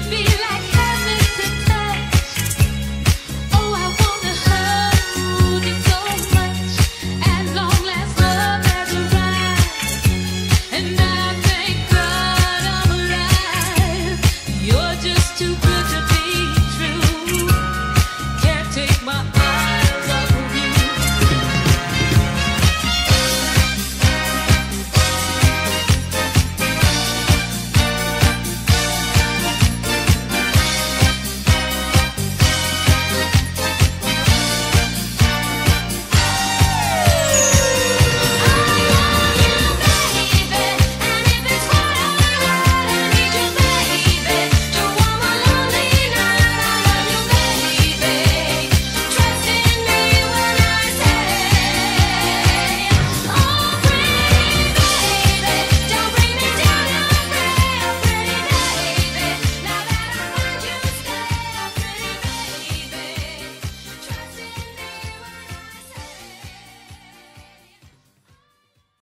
to be